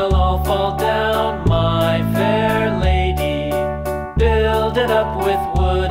shall all fall down, my fair lady. Build it up with wood